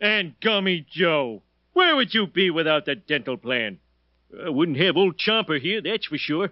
And Gummy Joe. Where would you be without the dental plan? I wouldn't have old Chomper here, that's for sure.